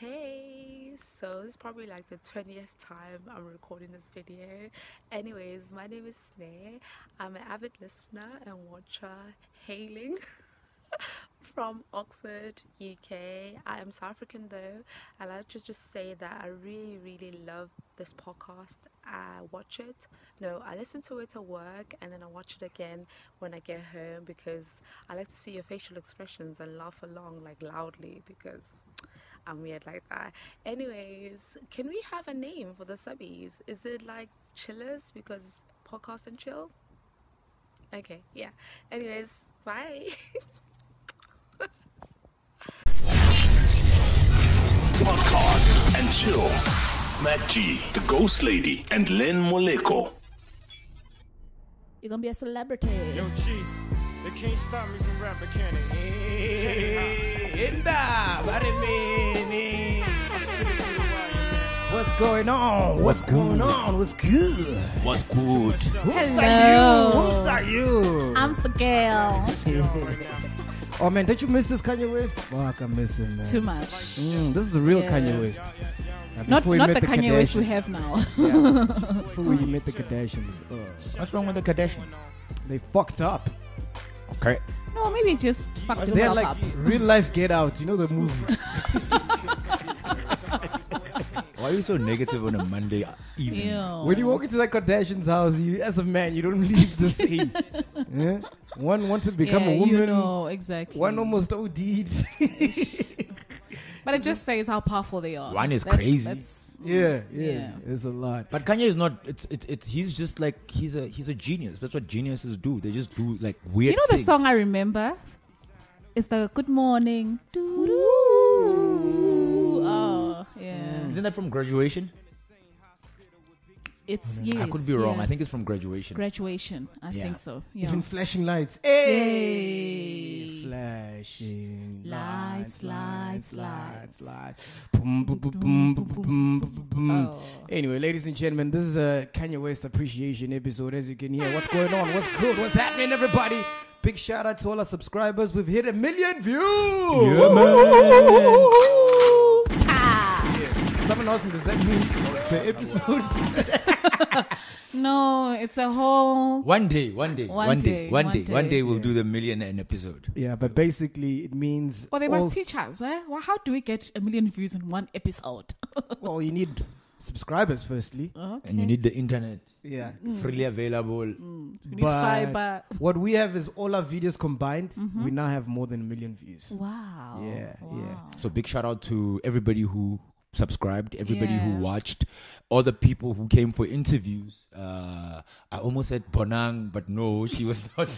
Hey, so this is probably like the 20th time I'm recording this video. Anyways, my name is Sneh. I'm an avid listener and watcher hailing from Oxford, UK. I am South African though. And I to just say that I really, really love this podcast. I watch it. No, I listen to it at work and then I watch it again when I get home because I like to see your facial expressions and laugh along like loudly because I'm weird like that. Anyways, can we have a name for the subbies? Is it like chillers because podcast and chill? Okay, yeah. Anyways, bye. Podcast and Chill. MacG, the Ghost Lady, and Len Moleko. You're gonna be a celebrity. Yo, G, they can't stop me from rapping, can they? Inda, Barimini. I spit it through the wire, man. What's going on? What's going on? What's good? What's good? Hello. Who's are you? I'm the girl. Get on right now. Oh man, did you miss this Kanye West? Fuck, I miss him, man. Too much. Mm, this is the real Yeah. Kanye West. Now, Not before he not met the Kanye West we have now. Before we met the Kardashians, uh, What's wrong with the Kardashians? they fucked up. Okay. No, maybe he just fucked They're himself like up. real life Get Out. You know the movie? Why are you so negative on a Monday evening? Ew. when you walk into that Kardashian's house, you as a man, you don't leave the same. yeah? One wants to become yeah, a woman. You know exactly. One almost OD'd. But it just says how powerful they are. One is That's- crazy. That's, yeah, yeah, Yeah. it's a lot. But Kanye is not. It's it's it's. He's just like he's a he's a genius. That's what geniuses do. They just do like weird. you know the song I remember is the Good Morning. Doo-doo. Oh yeah, mm. Isn't that from Graduation? it's yes. I could be wrong. yeah. I think it's from Graduation. graduation. I Yeah. think so. Yeah. Even flashing lights. Yay. Hey! Flashing Lights, lights, lights, lights. Anyway, ladies and gentlemen, this is a Kanye West appreciation episode. As you can hear, what's going on? What's good? What's happening, everybody? Big shout out to all our subscribers. We've hit a million views. Yeah, man. Ah. Someone asked me, does that mean the episode? No, it's a whole. One day, one day, One one day, day, one one day, one day. day we'll do the million an episode. yeah, but basically it means. Well, they all- must teach us. Eh? Well, how do we get a million views in one episode? Well, you need subscribers firstly. okay. And you need the internet Yeah. freely available. You need but- fiber. What we have is all our videos combined. Mm-hmm. We now have more than a million views. Wow. Yeah, yeah. So big shout out to everybody who subscribed, everybody who watched, all the people who came for interviews. Uh, I almost said Bonang, but no, she was not.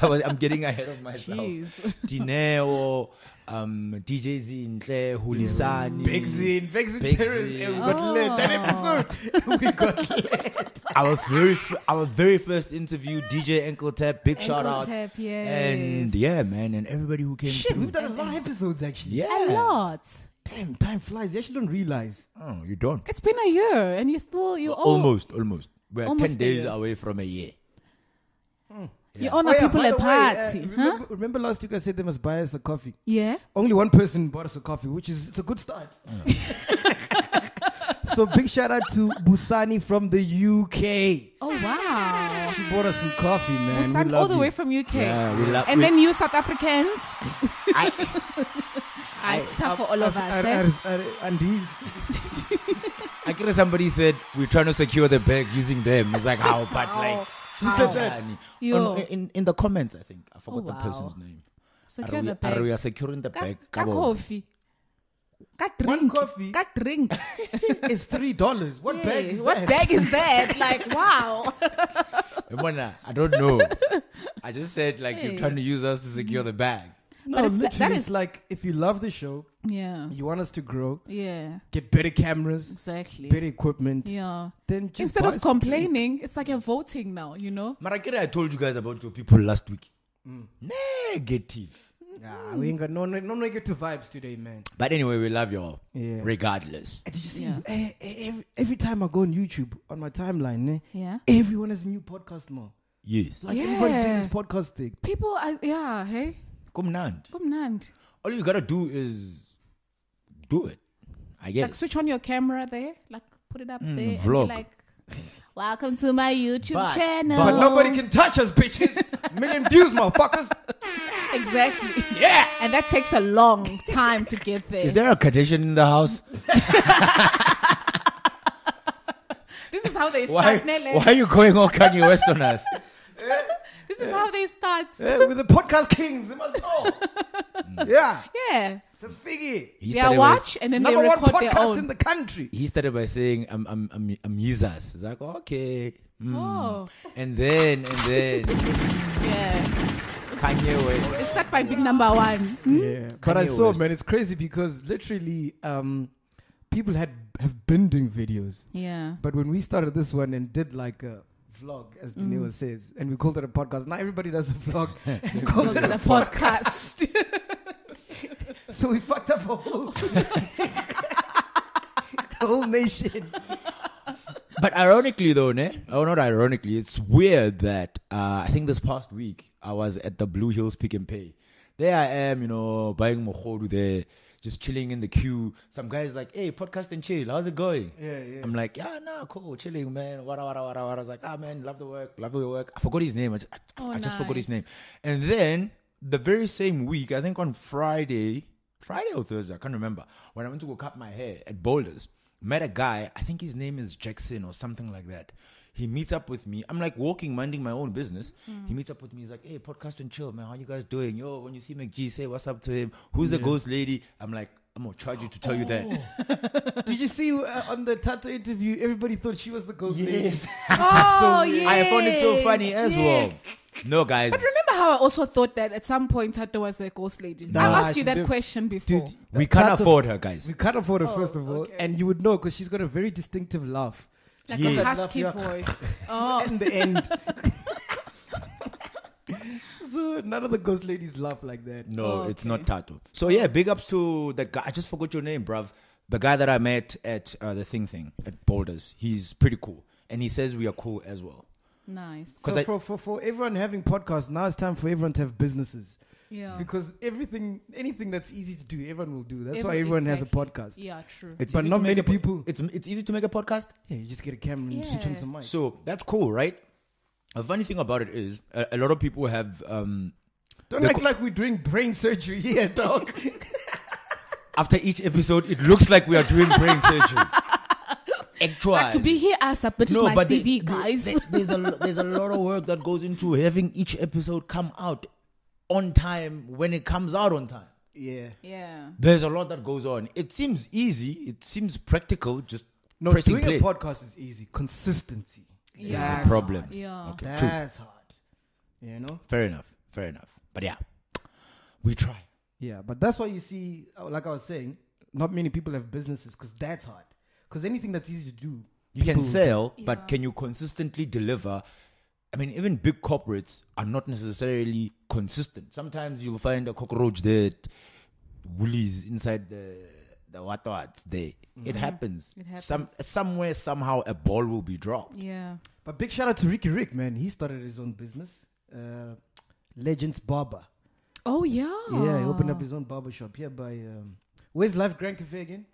I was, I'm getting ahead of myself. Jeez. Dineo, um, DJ Zinhle, Hulisani, Big Zin, Big Zin Big terrorists. Zin. We got lit. That episode, we got lit. Our very, our very first interview, DJ Ankle Tap, big shout out, Tap, yes. and yeah, man, and everybody who came. Shit, through. we've done a lot of episodes actually. yeah, A lot. Damn, time flies. You actually don't realize. Oh, you don't. It's been a year, and you still you all almost, almost. We're ten Almost a days year. away from a year. You honor Oh, yeah, people by a the way, uh, huh? remember, remember last week I said they must buy us a coffee. Yeah. Only one person bought us a coffee, which is it's a good start. so big shout out to Busani from the UK. Oh wow. She bought us some coffee, man. Busan we all the you. way from UK. Yeah, we love. And we, then you South Africans. I, I, it's tough for all of us. Ar- eh? ar- ar- and he's I guess somebody said we're trying to secure the bag using them. It's like how, but like who said that? Yo. On- in in the comments, I think I forgot Oh, the wow. person's name. Secure are, we, the bag. are we are securing the Ka, bag? ka Kabo. coffee. Ka One coffee? Ka drink. It's three dollars. What bag Yes. is what that? bag is that? like wow. Emana, I don't know. I just said like Hey. you're trying to use us to secure the bag. No, But literally, that it's like if you love the show, Yeah. you want us to grow, Yeah. get better cameras, Exactly. better equipment, Yeah. then just Instead of some complaining, it's like you're voting now, you know? Marakere, I told you guys about your people last week. Mm. Negative. drink. Nah, we ain't got no no negative vibes today, man. But anyway, we love y'all. Yeah. Regardless. And did you see? Yeah. eh, eh, every, every time I go on YouTube on my timeline, eh, Yeah. everyone has a new podcast now. Yes. Like everybody's doing this podcast thing. People, are, yeah, hey, Kumnand. kumnandi. All you gotta do is do it. I guess. Like switch on your camera there, like put it up Mm, there, vlog. like, "Welcome to my YouTube But- channel." But nobody can touch us, bitches. Million views, motherfuckers. exactly. Yeah, and that takes a long time to get there. Is there a Kardashian in the house? this is how they Why, start, Nele. why are you going all Kanye West on us? This is how they start. Yeah, we're the podcast kings. They must know. Mm. yeah. Yeah, That's Figgy. He they started, watch and then Number they one record their podcast own. in the country. he started by saying, um, um, um, I'm, I'm, I'm, I'm Jesus. It's like, okay. mm. Oh, And then, and then, yeah. Kanye West. It's stuck by big number one. Hmm? Yeah, but I Kanye saw, West. man, it's crazy because literally, um, people had have been doing videos, Yeah. but when we started this one and did like a vlog, as Mm. Dineo says, and we called it a podcast. Now everybody does a vlog and calls it to the a podcast. So we fucked up a whole, the whole nation. But ironically, though, ne? Oh, not ironically, it's weird that uh, I think this past week I was at the Blue Hills Pick and Pay. There I am, you know, buying mochodu there, just chilling in the queue. Some guy's like, "Hey, podcast and chill, how's it going?" Yeah, yeah. I'm like, "Yeah, nah, cool, chilling, man. Wada wada wada wada." I was like, "Ah, man, love the work, love the work." I forgot his name. I just, I, Oh, I just forgot his name. And then the very same week, I think on Friday, Friday or Thursday, I can't remember. When I went to go cut my hair at Boulders, met a guy. I think his name is Jackson or something like that. He meets up with me. I'm like walking, minding my own business. He meets up with me. He's like, "Hey, podcast and chill, man. How you guys doing? Yo, when you see MacG, say what's up to him. Who's the ghost lady?" I'm like, "I'm gonna charge you to tell you that." Did you see uh, on the Tata interview? Everybody thought she was the ghost lady. oh, weird. yes. I found it so funny as well. No, guys. But remember how I also thought that at some point Tato was a ghost lady? Nah, I asked you that question before. Dude, We can't Tata- afford her, guys. We can't afford her Oh, first of all, okay. and you would know because she's got a very distinctive laugh. Like Yes. a husky voice. Oh, in the end. so none of the ghost ladies laugh like that. No, Oh, it's okay. not Tato. So yeah, big ups to the guy. I just forgot your name, bruv. The guy that I met at uh, the thing thing at Boulders. He's pretty cool, and he says we are cool as well. nice. 'Cause So I- for, for for everyone having podcasts, now it's time for everyone to have businesses Yeah. because everything, anything that's easy to do, everyone will do. That's Every- why everyone has a podcast. Yeah, true. It's But easy not make many a po- people- It's it's easy to make a podcast. Yeah, you just get a camera and switch on Yeah. some mic. So that's cool, right? A funny thing about it is a, a lot of people have um, Don't the act co- like we're doing brain surgery here, dog. after each episode, it looks like we are doing brain surgery. Actually, But to be here, I submitted no, my but CV, the- the- guys. the- there's a lo- there's a lot of work that goes into having each episode come out on time when it comes out on time. yeah. yeah. There's a lot that goes on. It seems easy. It seems practical. Just No, pressing doing play. a podcast is easy. Consistency. is Yeah. a problem. Yeah. Okay, true. That's hard. You know? Fair enough. Fair enough. But yeah, we try. Yeah, but that's why you see, like I was saying, not many people have businesses because that's hard. Because anything that's easy to do, You can people do. sell, Yeah. but can you consistently deliver? I mean, even big corporates are not necessarily consistent. Sometimes you'll find a cockroach there, woolies inside the the what what's there. It happens. Mm-hmm. It Some happens. somewhere somehow a ball will be dropped. Yeah. But big shout out to Riky Rick, man. He started his own business, uh, Legends Barber. Oh yeah. Yeah, he opened up his own barber shop here by um, where's Life Grand Cafe again?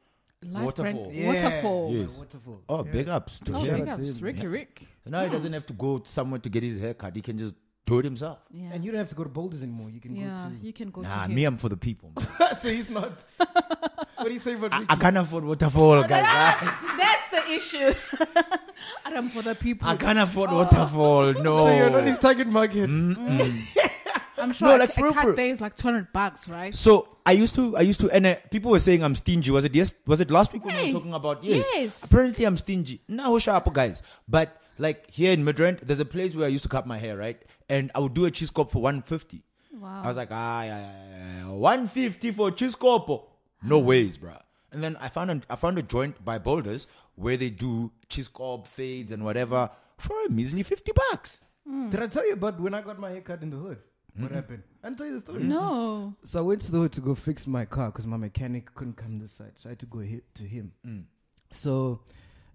Life Waterfall. Brand- Waterfall. Yeah, Yes. Waterfall. Oh, Yeah. big ups to Oh, Shout him. big ups, Riky yeah. Rick. So now he doesn't have to go somewhere to get his haircut. He can just do it himself. Yeah. And you don't have to go to Boulders anymore. You can yeah, go you can go Nah, to me. I'm for the people. so he's not. what do you say about I, Riky? I can't afford waterfall, guys. That's the issue. I'm for the people. I can't afford waterfall. No. So you're not his target market. I'm sure No, a, like, a for real, for cut real. there is like 200 bucks, right? So I used to, I used to, and uh, people were saying I'm stingy. Was it yes? Was it last week when we were talking about yes? yes. Apparently I'm stingy. Now sharp guys. But like here in Midrand, there's a place where I used to cut my hair, right? And I would do a chiskop for 150. Wow. I was like, ah, yeah, yeah, yeah, yeah. 150 for chiskop. No ways, bruh. And then I found a, I found a joint by Boulders where they do chiskop fades and whatever for a measly 50 bucks. Did I tell you about when I got my hair cut in the hood? What happened? I didn't tell you the story. no. So I went to the hood to go fix my car because my mechanic couldn't come this side. So I had to go hit to him. Mm. So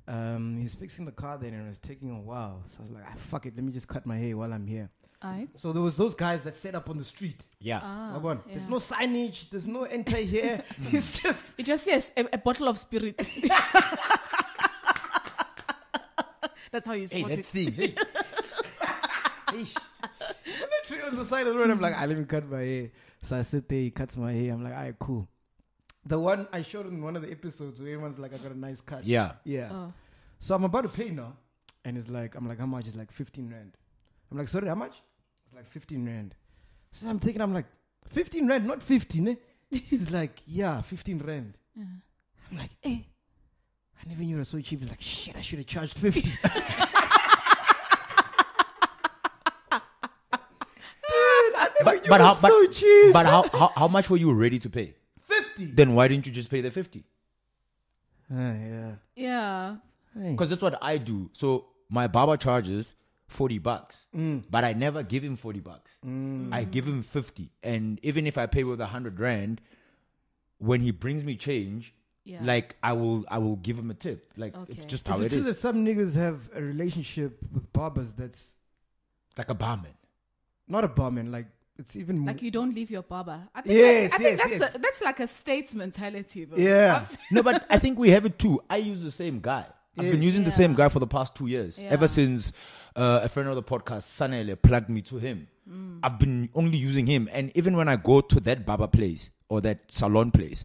um, he's fixing the car then and it was taking a while. So I was like, ah, fuck it, let me just cut my hair while I'm here. Alright. So there was those guys that set up on the street. Yeah. Ah, Come on. There's no signage. There's no enter here. it's just You just see a, s- a- a bottle of spirit. That's how you Hey, spot that it. thing. Hey. Eish. literally on the side of the road. I'm like, I let me cut my hair. So I sit there, he cuts my hair. I'm like, all right, cool. The one I showed in one of the episodes where everyone's like, I got a nice cut. Yeah. Yeah. Oh. So I'm about to pay now. And it's like, I'm like, how much? It's like 15 rand. I'm like, sorry, how much? It's like 15 rand. So I'm taking, I'm like, 15 rand, not 15, eh? He's like, yeah, 15 rand. I'm like, eh. I never knew it was so cheap. He's like, shit, I should have charged 50. Dude, I never But, knew but it how was but, so cheap. but how, how how much were you ready to pay? 50. Then why didn't you just pay the 50? Ah, yeah. Yeah. Because that's what I do. So my barber charges 40 bucks, but I never give him 40 bucks. I give him 50. And even if I pay with a 100 rand, when he brings me change, Yeah. like I will I will give him a tip. Like it's just Is how it it true is. that some niggas have a relationship with barbers that's It's like a barman. not a barman? Like, it's even Like you don't leave your barber. I think, Yes, I think that's yes. A, that's like a states mentality. Bro. Yeah. No, but I think we have it too. I use the same guy. I've been using the same guy for the past two years. Yeah. Ever since uh, a friend of the podcast, Sanele, plugged me to him. Mm. I've been only using him. And even when I go to that barber place or that salon place,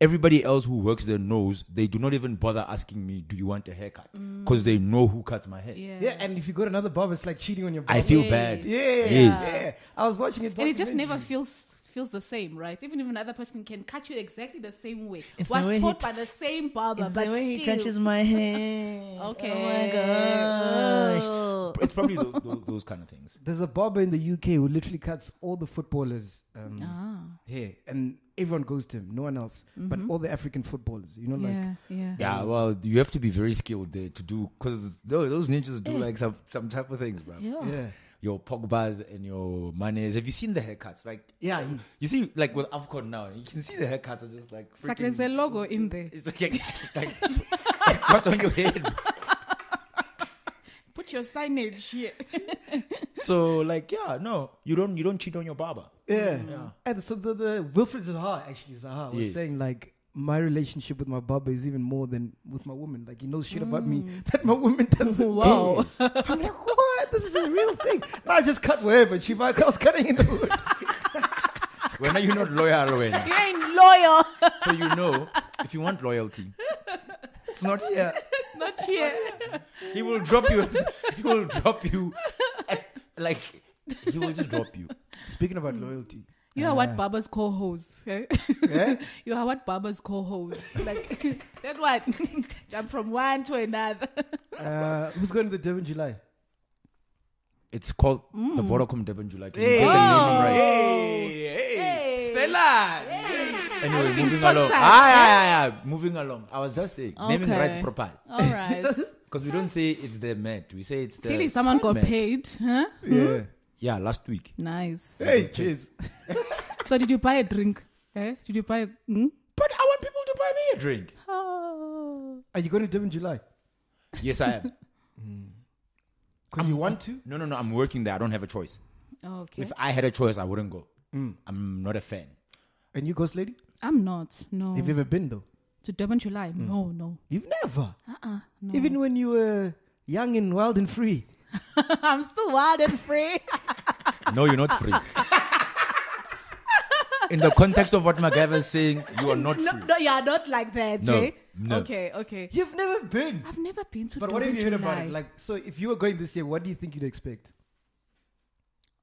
everybody else who works there knows they do not even bother asking me, Do you want a haircut? Because they know who cuts my hair. Mm. yeah. Yeah, and if you go to another barber, it's like cheating on your barber. I feel Yes. bad. Yeah, Yes. yeah. I was watching it. and it just never feels feels the same, right? Even if another person can cut you exactly the same way, It's was way taught t- by the same barber, but the way still. my hair. Okay. Oh my gosh. It's probably those, those, those kind of things. There's a barber in the UK who literally cuts all the footballers' um, Ah, hair, and everyone goes to him. No one else, but all the African footballers. You know, like yeah, yeah. Yeah, well, you have to be very skilled there to do because those, those ninjas do like some some type of things, bro. Yeah. yeah, Your Pogba's and your Manés. Have you seen the haircuts? Like, yeah. he- you see, like with Afcon now, you can see the haircuts are just like. It's like there's a logo in there. It's like, it's like, like what's on your head? Put your signage here. So, like, yeah, no, you don't you don't cheat on your barber. Yeah. And so the, the Wilfried Zaha actually Zaha was Yes. saying like my relationship with my barber is even more than with my woman. Like he knows shit about me mm. that my woman doesn't. Wow. I'm like, what? This is a real thing. No, I just cut wherever. She I was cutting in the wood. When are you not loyal, when? you ain't loyal. So you know, if you want loyalty, it's not here. it's not here. He will drop you. He will drop you. At, like he will just drop you. Speaking about loyalty, You are what barbers call hoes. eh? yeah, You are what barbers call hoes. Like that one. Jump from one to another. uh, who's going to the Durban July? It's called the Vodacom Durban July. Can you Hey. get the naming right? Hey, Hey. hey, fella. Anyway, moving along. sponsored. Ah, yeah, yeah, yeah. Moving along. I was just saying, naming Okay. rights proper. All right. Because we don't say it's the Met. We say it's the. Clearly, someone got Met. paid. Huh? Yeah. Yeah, last week. Nice. Hey, cheers. So, did you buy a drink? Eh? Did you buy? A, hmm? But I want people to buy me a drink. Oh. Are you going to Durban July? Yes, I am. Because you want to? no, no, no. I'm working there. I don't have a choice. Oh, Okay. If I had a choice, I wouldn't go. Mm. I'm not a fan. And you, Ghost Lady? I'm not. No. Have you ever been though? to Durban, July? No, no. You've never. Uh-uh. No. Even when you were young and wild and free. I'm still wild and free. No, you're not free. In the context of what MacGyver is saying, you are not no, free. no, yeah, not like that. No, eh? no. Okay, okay. You've never been. I've never been to But what Durban, have you heard about it? Like, so if you were going this year, what do you think you'd expect?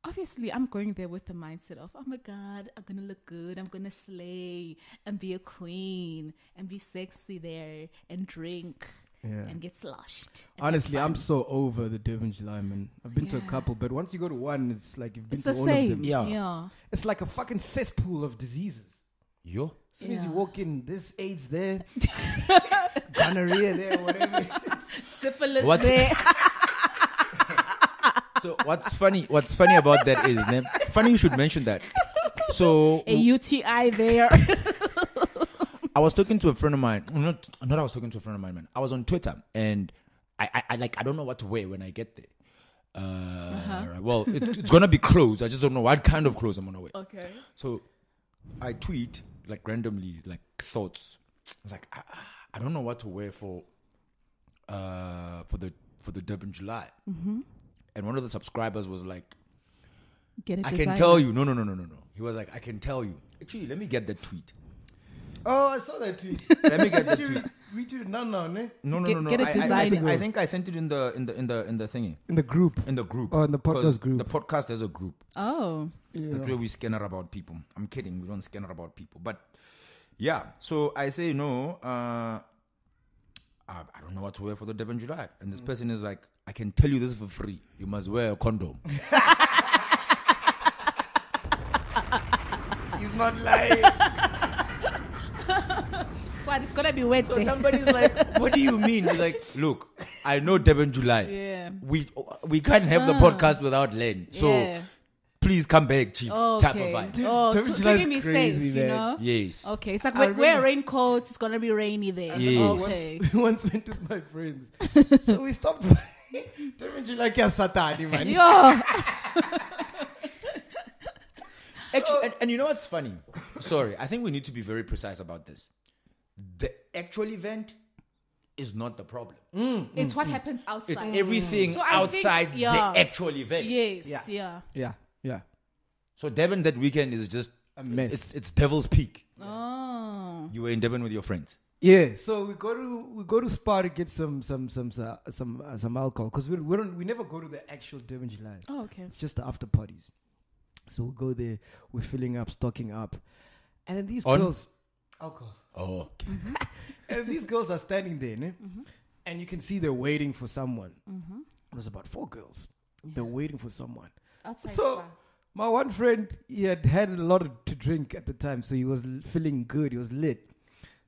obviously I'm going there with the mindset of, oh my god, I'm gonna look good, I'm gonna slay and be a queen and be sexy there and drink Yeah. and get sloshed. and Honestly, I'm so over the Durban July, man. I've been to a couple, but once you go to one, it's like you've been It's to the all same. of them. Yeah. yeah. It's like a fucking cesspool of diseases. Yo. As soon as you walk in, this AIDS there, gonorrhea there, whatever. Syphilis What? there. So what's funny? What's funny about that is, funny you should mention that. So a UTI there. I was talking to a friend of mine. Not, not I was talking to a friend of mine, man. I was on Twitter and I, I, I like I don't know what to wear when I get there. Uh, Well, it, it's gonna be clothes. I just don't know what kind of clothes I'm gonna wear. Okay. So I tweet like randomly, like thoughts. It's like I, I don't know what to wear for uh for the for the Durban July. Mm-hmm. And one of the subscribers was like, Get it. I can tell you. No, no, no, no, no, no. He was like, I can tell you. Actually, let me get that tweet. Oh, I saw that tweet. Let me get that Did tweet. you retweet it now, now, ne? No, no, Get- no, no. get a I, I- I, design. think, I think I sent it in the in the in the in the thingy In the group. in the group. Oh, in the 'Cause podcast group. The podcast has a group. Oh. That's where we scanner about people. I'm kidding. We don't scanner about people. But yeah, so I say no. Uh, I, I don't know what to wear for the Durban July, and this person is like, I can tell you this for free. You must wear a condom. He's not lying. But it's gonna be wet. So there. somebody's like, "What do you mean?" He's like, "Look, I know Durban July. Yeah. We we can't have the Ah. podcast without Len. So yeah. please come back, Chief. Type of Okay. vibe. Oh, Durban so, so July is keep me crazy, safe, you man. know. Yes. Okay, it's like I wear, wear raincoats. It's gonna be rainy there. Yes. Okay. we once went with my friends. so we stopped. Don't you like your satani, man? Yo. Actually, and, and you know what's funny? Sorry, I think we need to be very precise about this. The actual event is not the problem. Mm, mm, it's what mm. happens outside. It's everything So I think- outside yeah. the actual event. Yes. Yeah. Yeah. Yeah, yeah. So Devon that weekend is just A mess. It's it's Devil's Peak. Oh. You were in Devon with your friends. Yeah, so we go to we go to Spar to get some some some some uh, some, uh, some alcohol because we we don't we never go to the actual Durban July. Oh, okay. It's just the after parties. So we go there, we're filling up, stocking up, and then these On? girls, alcohol, Oh, and these girls are standing there, ne? Mm-hmm. and you can see they're waiting for someone. It was about four girls. They're waiting for someone. Outside. So Spar. my one friend, he had had a lot of, to drink at the time, so he was l- feeling good. He was lit.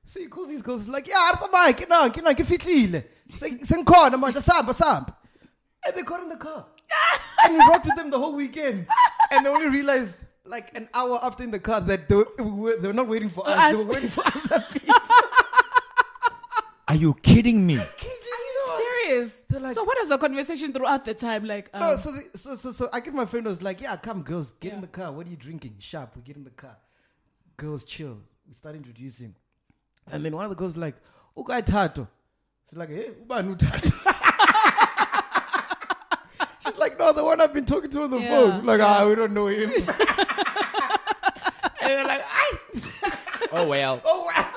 So he calls these girls like, "Yeah, it's a mic, you know, you know, ngifihlile. Sing- Sengikhona manje, samba, samba." And they got in the car, and he rocked with them the whole weekend. And they only realized like an hour after in the car that they were, they were not waiting for us; they were waiting for other people. are you kidding me? Are you serious? like- so what was the conversation throughout the time? Like, um, No, so, the, so so so I get my friend was like, "Yeah, come, girls, get in the car. What are you drinking? Sharp. We get in the car. Girls, chill. We start introducing, and then one of the girls like, "Okay, Tato." She's like, "Hey, ubani Tato?" She's like, "No, the one I've been talking to on the Yeah, phone." Like, yeah. ah, we don't know him. And they're like, "Ay." Oh well. "Oh wow."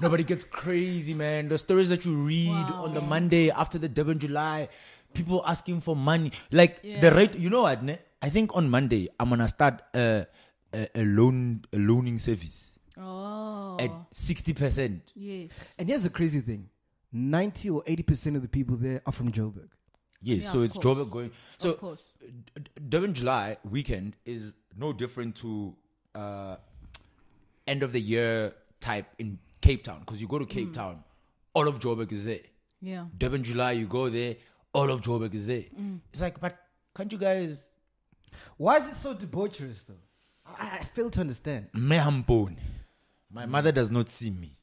Nobody gets crazy, man. The stories that you read on the Monday after the Durban July, people asking for money. Like the rate, you know what? Ne? I think on Monday I'm gonna start a a, a loan a loaning service oh, at sixty percent. yes. And here's the crazy thing: ninety or eighty percent of the people there are from Joburg. Yes, Yeah, so it's course. Joburg going. So of course. D- D- Durban July weekend is no different to uh, end of the year type in Cape Town because you go to Cape Town, all of Joburg is there. Yeah. Durban July, you go there, all of Joburg is there. Mm. It's like, but can't you guys? Why is it so debaucherous, though? I, I fail to understand. Me hampone. My mother does not see me.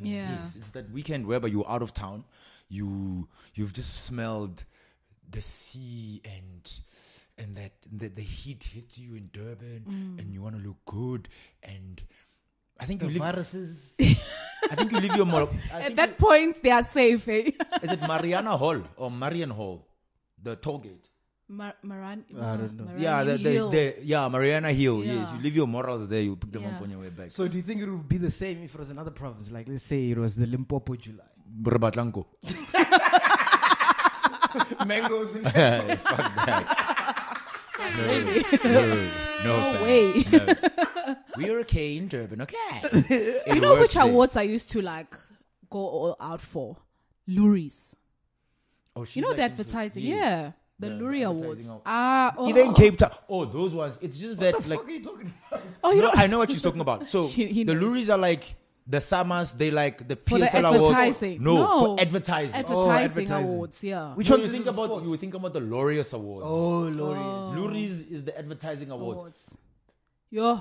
Yeah. Yes, it's that weekend whereby you're out of town, you you've just smelled the sea and and that the, the heat hits you in Durban Mm. and you want to look good and I think The you live viruses. I think you live your more At that point, they are safe. Eh? is it Mariana Hall or Marian Hall the toll gate Mar- Maran- I don't know. Marani yeah the, the, Hill. the yeah Mariana Hill yes you leave your morals there you pick them up on your way back So do you think it would be the same if it was another province? Like let's say it was the Limpopo July. Brabatlanco Mangoes and fuck that no no, no, No way. No. We're okay in Durban, okay. you know which awards I used to like go all out for? Loeries. Oh, she's You know like the into- advertising, yes. yeah. The, The- the Loerie advertising Awards. award. Ah, oh, Either in oh, Cape Town. Oh, those ones. It's just that, what the like, fuck are you talking about? Oh, you no, know, I know what she's talking about. So He- he the knows. Loeries are like the SAMAs. They like the For the PSL awards. advertising. No, No. for advertising. Oh, advertising, advertising. awards, yeah. Which Which one one you think about? sports? You think about the Laureus Awards. Oh, Lord. Oh. Loeries is the advertising awards. awards. Yo.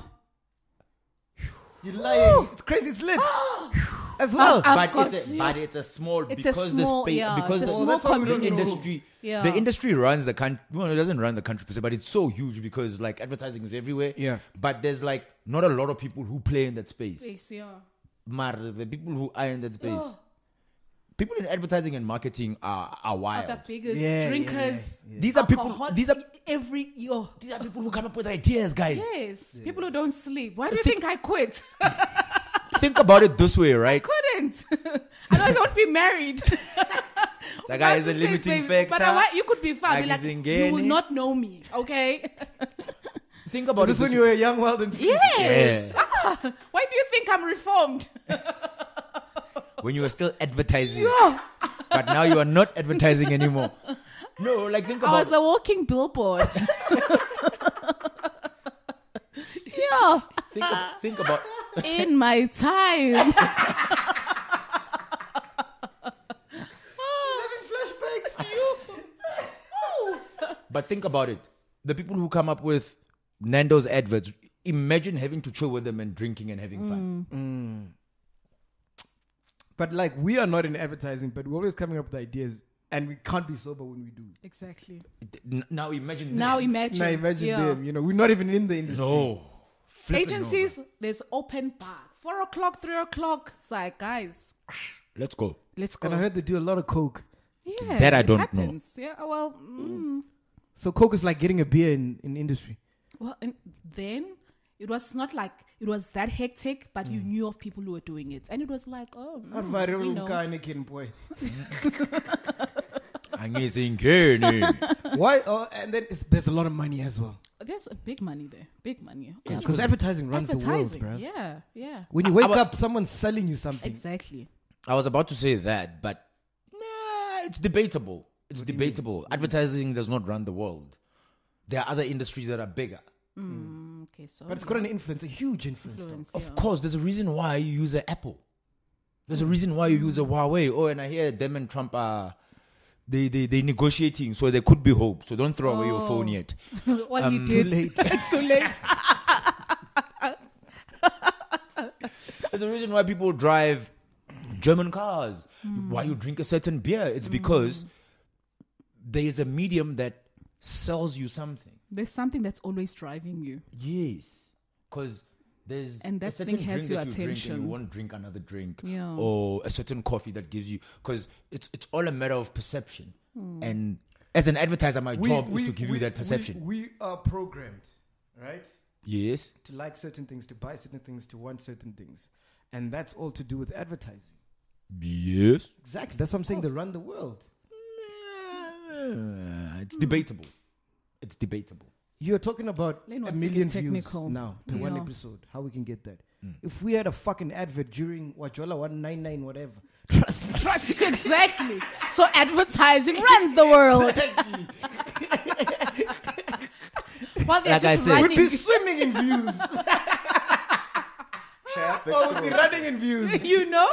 You're lying. It's crazy. It's lit. as well. I've but got it's a, you. but it's a small It's a because small- the space yeah, because it's a the, small that's why we don't the know. industry Yeah. the industry runs the country well it doesn't run the country per se but it's so huge because like advertising is everywhere Yeah. but there's like not a lot of people who play in that space Yes, yeah. Mar, the people who are in that space Oh. people in advertising and marketing are are Are wild the biggest Yeah, yeah, drinkers. yeah, these are people these are every yo. these are people who come up with ideas guys Yes, people who don't sleep. Why do you think I quit? think about it this way right I Couldn't. Otherwise, I would be married. that guy is a Says, limiting babe, factor But I, you could be fine. Be like, you Akizingeni. will not know me. Okay. Think about Is it this when you were young, wild, and free? yes. Ah, why do you think I'm reformed? when you were still advertising but now you are not advertising anymore no like think about. I was a walking billboard. yeah. think, ab- think about In my time. But think about it. The people who come up with Nando's adverts, imagine having to chill with them and drinking and having fun. But like we are not in advertising, but we're always coming up with ideas, and we can't be sober when we do. Exactly. N- Now imagine Now them. imagine. Now imagine yeah. them. You know, we're not even in the industry. No. Flipping Agencies, there's open bar. Four o'clock, three o'clock. It's like, guys. Let's go. let's go. And I heard they do a lot of coke. yeah, That I it don't know. happens. Yeah, well, mm, So coke is like getting a beer in in industry. Well, and then it was not like it was that hectic, but you knew of people who were doing it, and it was like, oh, mm, Avare you know. umkani kid boy. Why? Oh, and then it's, there's a lot of money as well. there's a big money there, big money. Because advertising runs the world, bro. yeah, yeah, When you wake I- I- up, someone's selling you something. exactly. I was about to say that, but nah, it's debatable. It's debatable. Advertising does not run the world. There are other industries that are bigger. Mm, okay, so But it's got an influence, a huge influence. though. influence. Of yeah. course, there's a reason why you use an Apple. There's a reason why you use a Huawei. Oh, and I hear them and Trump are they they they negotiating, so there could be hope. So don't throw away your phone Oh. yet. All Um, he too did. late. it's too late. There's a reason why people drive German cars. Why you drink a certain beer? It's because there is a medium that sells you something. There's something that's always driving you. Yes, because there's And a that certain thing has drink your that you drink and attention. you won't drink another drink, Yeah. or a certain coffee that gives you because it's it's all a matter of perception. Hmm. And as an advertiser, my job is to give you that we- perception. We, are programmed, right? yes, To like certain things, to buy certain things, to want certain things. And that's all to do with advertising. yes. Exactly. That's what I'm saying. They run the world. Uh, It's debatable. It's debatable. You're talking about Lane a wants to get million views technical. now per one Yeah. episode. How we can get that? Mm. If we had a fucking advert during Wajola 199, whatever, trust me, trust me. exactly. So advertising runs the world. While they're Like I just said. We'd running, be swimming in views. oh, we'd be running in views. you know.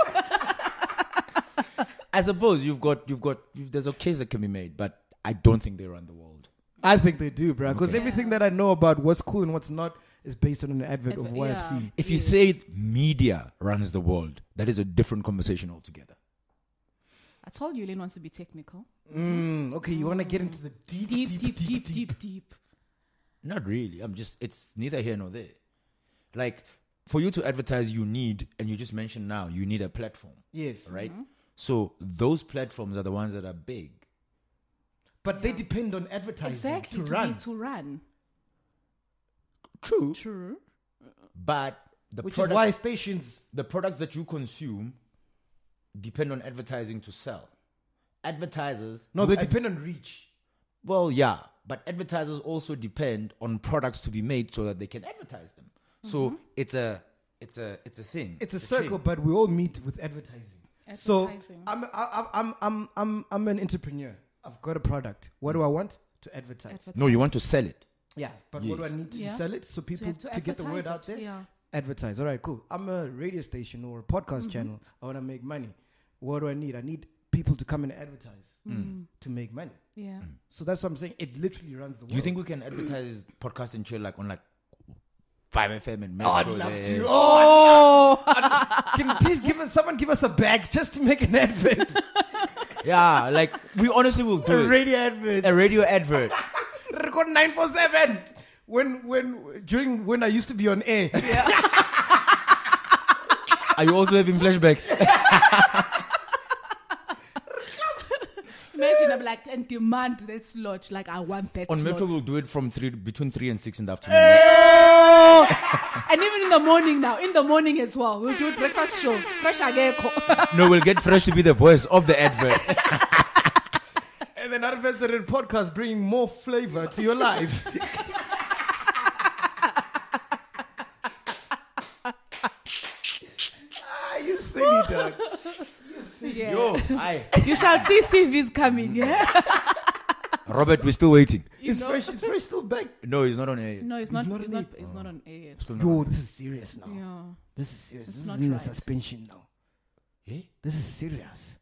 I suppose you've got you've got you there's a case that can be made, but I don't think they run the world. I think they do, bro. Because Okay. everything that I know about what's cool and what's not is based on an advert of Adver- what I've yeah. seen. If you Yes. say media runs the world, that is a different conversation altogether. I told you, Len wants to be technical. Mm, okay, you want to get into the deep, Deep, deep, deep, deep, deep. Not really. I'm just it's neither here nor there. Like for you to advertise you need and you just mentioned now, you need a platform, Yes, right? So those platforms are the ones that are big. But they depend on advertising Exactly. to run, to run. True. True. But the which product, is why stations. the products that you consume depend on advertising to sell. Advertisers No, they ad- depend on reach. Well, yeah, but advertisers also depend on products to be made so that they can advertise them. So mm-hmm. it's a it's a it's a thing. It's a chain. circle, but we all meet with advertising. So I'm, I, I'm, I'm, I'm, I'm an entrepreneur. I've got a product. What do I want to advertise? No, you want to sell it. Yeah, but what do I need to Yeah. sell it so So people have to, get the word advertise out there? Yeah. Advertise. All right, cool. I'm a radio station or a podcast mm-hmm. channel. I want to make money. What do I need? I need people to come and advertise Mm. mm. to make money. Yeah. Mm. So that's what I'm saying. It literally runs the world. Do you think we can advertise podcast and chill like on like 5 FM and Oh, I'd Metro love there. to. Oh, can you please give us someone give us a bag just to make an advert, Yeah, like we honestly will do a it. radio advert. A radio advert. Record nine four seven. When when during when I used to be on air. Are you also having flashbacks? Imagine I'm like and demand that slot. Like I want that On slot. Metro, we'll do it from three between three and six in the afternoon. and even in the morning now, in the morning as well, we'll do a breakfast show. Fresh ageko. No, we'll get Fresh to be the voice of the advert. And then Adventure podcast bringing more flavor to your life. ah, you silly dog. yeah. Yo, hi. You shall see CVs coming. Yeah. Robert, we're still waiting. You Is know? fresh, is fresh still back? No, he's not on air. No, it's not. not It's an not. air. It's not on air. yet. Still not Yo, this is serious now. Yeah. This is serious. It's this not is in a right. suspension now. Eh? This is serious.